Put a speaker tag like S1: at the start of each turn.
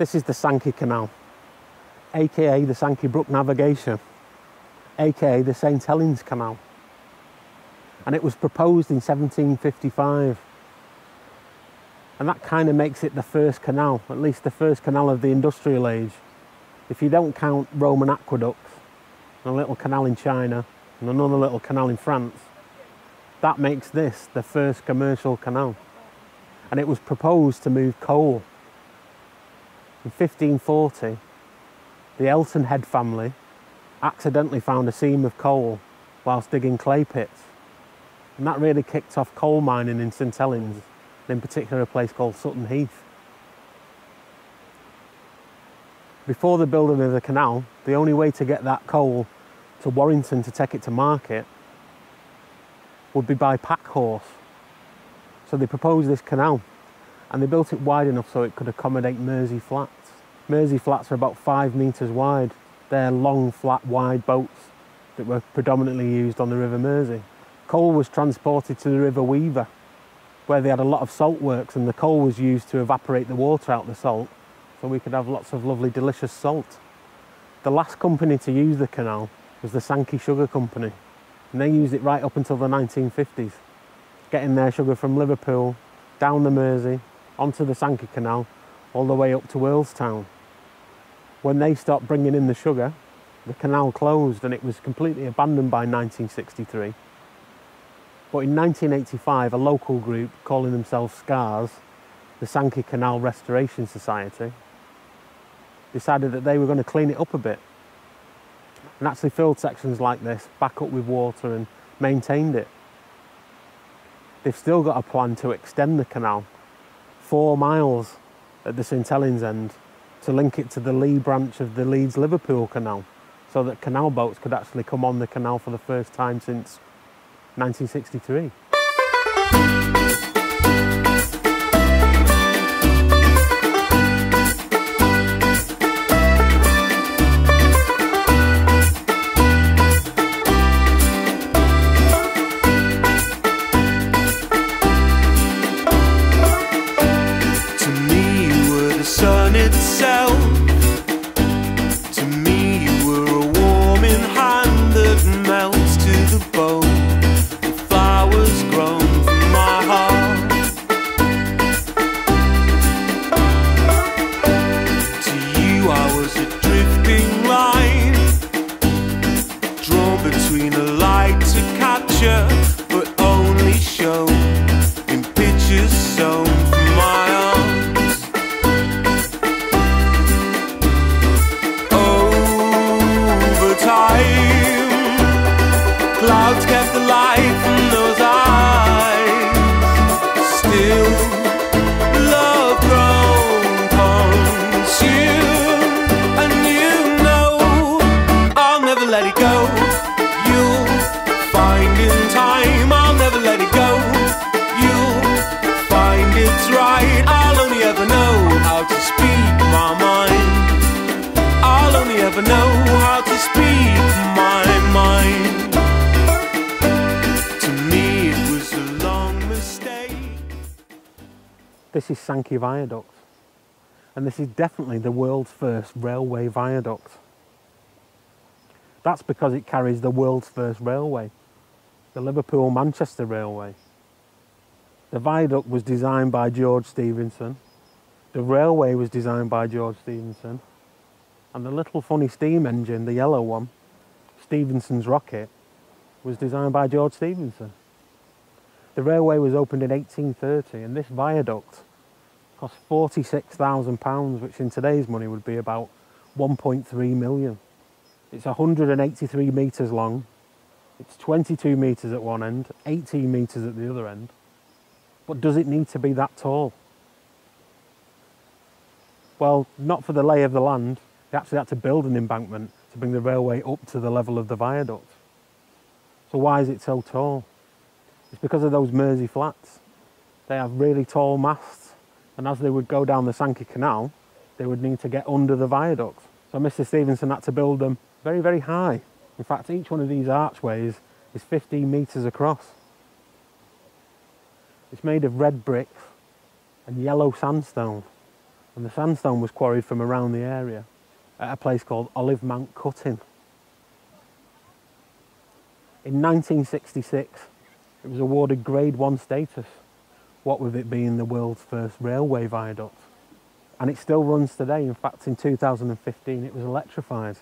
S1: This is the Sankey Canal, aka the Sankey Brook Navigation, aka the St Helens Canal. And it was proposed in 1755. And that kind of makes it the first canal, at least the first canal of the industrial age. If you don't count Roman aqueducts, a little canal in China, and another little canal in France, that makes this the first commercial canal. And it was proposed to move coal. In 1540, the Eltonhead family accidentally found a seam of coal whilst digging clay pits. And that really kicked off coal mining in St Helens, in particular a place called Sutton Heath. Before the building of the canal, the only way to get that coal to Warrington to take it to market would be by pack horse. So they proposed this canal and they built it wide enough so it could accommodate Mersey flats. Mersey flats are about five metres wide. They're long, flat, wide boats that were predominantly used on the River Mersey. Coal was transported to the River Weaver, where they had a lot of salt works and the coal was used to evaporate the water out the salt so we could have lots of lovely delicious salt. The last company to use the canal was the Sankey Sugar Company and they used it right up until the 1950s, getting their sugar from Liverpool, down the Mersey, onto the Sankey Canal, all the way up to Earlstown. When they stopped bringing in the sugar, the canal closed and it was completely abandoned by 1963. But in 1985, a local group calling themselves SCARS, the Sankey Canal Restoration Society, decided that they were going to clean it up a bit and actually filled sections like this back up with water and maintained it. They've still got a plan to extend the canal four miles at the St Helens end to link it to the Leigh branch of the Leeds Liverpool Canal so that canal boats could actually come on the canal for the first time since 1963. This is Sankey Viaduct. And this is definitely the world's first railway viaduct. That's because it carries the world's first railway, the Liverpool-Manchester Railway. The viaduct was designed by George Stephenson. The railway was designed by George Stephenson. And the little funny steam engine, the yellow one, Stephenson's rocket, was designed by George Stephenson. The railway was opened in 1830 and this viaduct cost £46,000, which in today's money would be about 1.3 million. It's 183 metres long, it's 22 metres at one end, 18 metres at the other end. But does it need to be that tall? Well, not for the lay of the land. They actually had to build an embankment to bring the railway up to the level of the viaduct. So why is it so tall? It's because of those Mersey flats. They have really tall masts and as they would go down the Sankey Canal, they would need to get under the viaduct. So Mr Stephenson had to build them very, very high. In fact, each one of these archways is 15 metres across. It's made of red bricks and yellow sandstone. And the sandstone was quarried from around the area at a place called Olive Mount Cutting. In 1966, it was awarded Grade 1 status, what with it being the world's first railway viaduct. And it still runs today. In fact, in 2015, it was electrified.